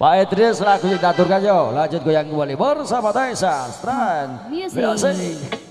Pak Idris lagu kita aturkan yo. Lanjut goyang kembali bersama Taisa Strand Music. Music.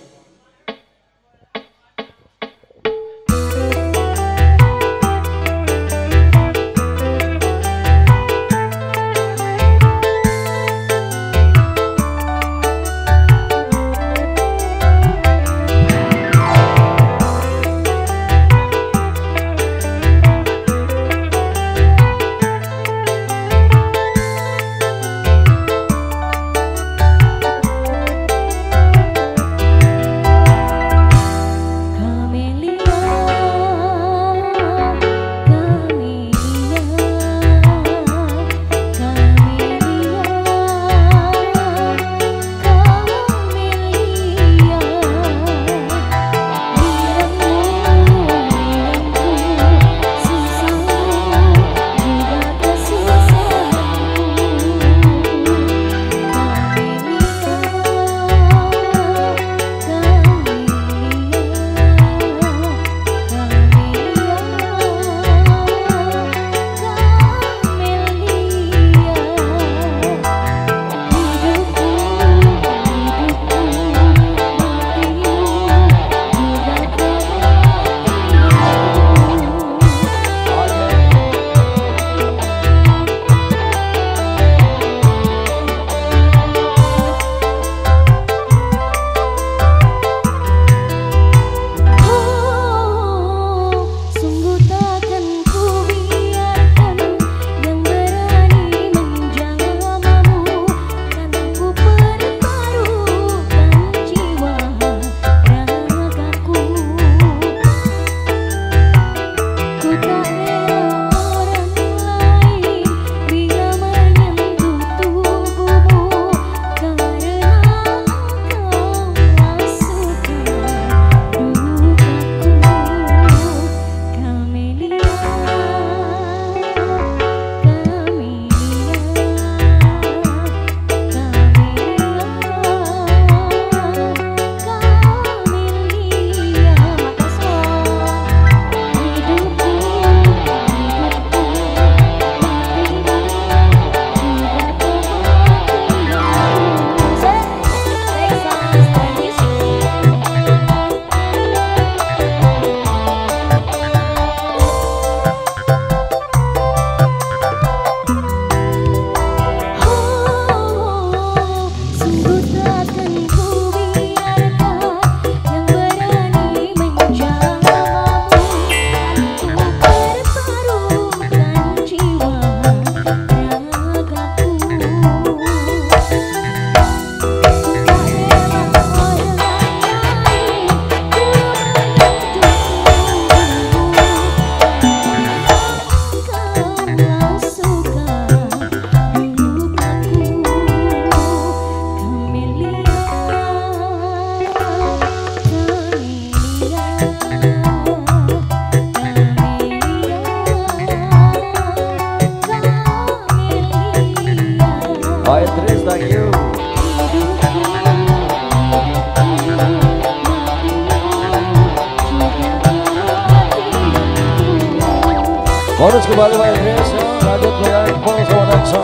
Bonus kembali Pak Idris Lanjut dengan Pol sama Dansa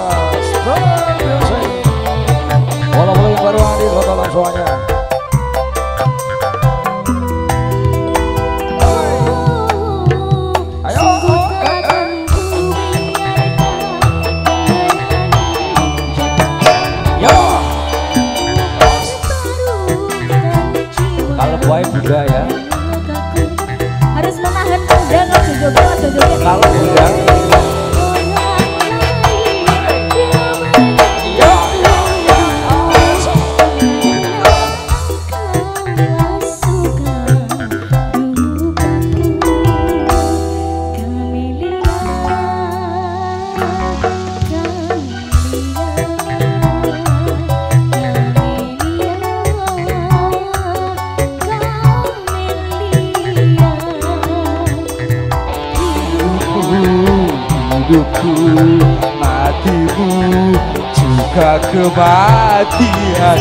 yang baru hadir Kota langsung aja Kalau matimu juga kematianku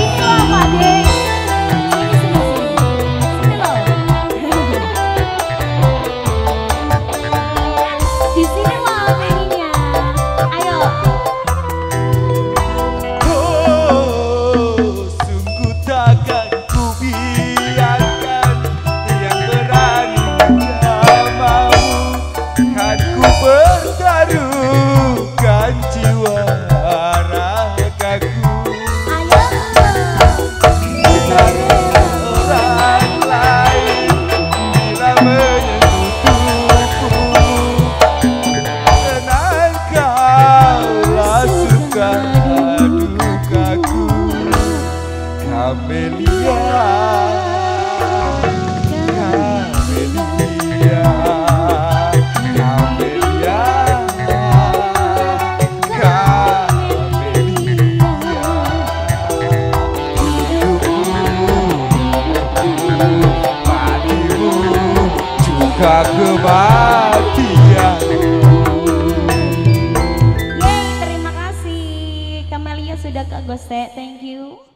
Yeay, terima kasih. Kamelia sudah ke Gosek. Thank you.